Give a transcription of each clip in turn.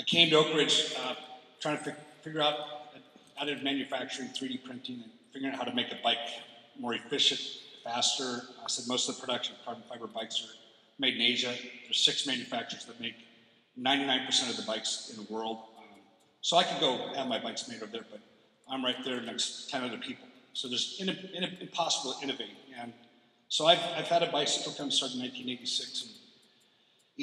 I came to Oak Ridge uh, trying to fi- figure out additive manufacturing, 3D printing, and figuring out how to make a bike more efficient, faster. I said most of the production of carbon fiber bikes are made in Asia. There's six manufacturers that make 99% of the bikes in the world. Um, so I could go have my bikes made over there, but I'm right there next to 10 other people. So there's in, in, impossible to innovate. And so I've, I've had a bicycle company started in 1986. And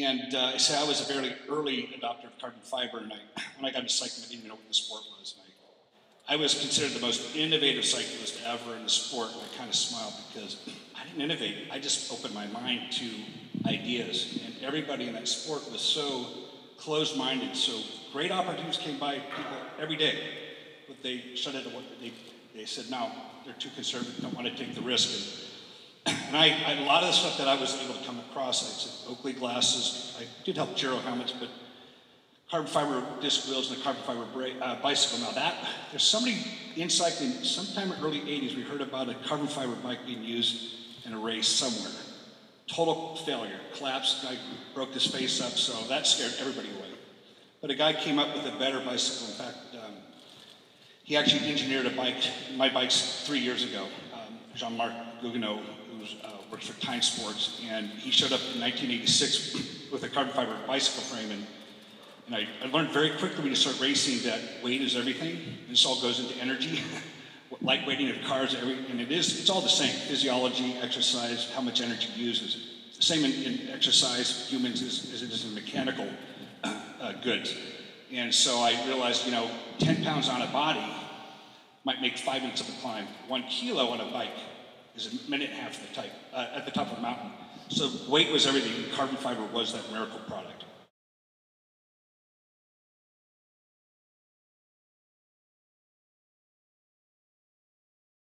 and uh, I say I was a very early adopter of carbon fiber, and I, when I got into cycling, I didn't even know what the sport was. I, I was considered the most innovative cyclist ever in the sport, and I kind of smiled because I didn't innovate. I just opened my mind to ideas, and everybody in that sport was so closed-minded. So great opportunities came by people every day, but they shut it. They, they said, no, they're too conservative, don't want to take the risk. And, and I, I, a lot of the stuff that I was able to come across, I said Oakley glasses, I did help Giro helmets, but carbon fiber disc wheels and the carbon fiber uh, bicycle. Now that, there's somebody in cycling, sometime in the early 80s, we heard about a carbon fiber bike being used in a race somewhere. Total failure, collapsed, guy broke his face up, so that scared everybody away. But a guy came up with a better bicycle. In fact, um, he actually engineered a bike, my bikes three years ago. Um, Jean-Marc Gueugneaud uh, works for Time Sports, and he showed up in 1986 with a carbon fiber bicycle frame. And, and I, I learned very quickly when you start racing that weight is everything. This all goes into energy. Lightweighting of cars, every, and it is, it's all the same. Physiology, exercise, how much energy you uses. The same in, in exercise, humans, as, as it is in mechanical uh, goods. And so I realized, you know, 10 pounds on a body might make five minutes of a climb. One kilo on a bike is a minute and a half at the, type, uh, at the top of a mountain. So weight was everything. Carbon fiber was that miracle product.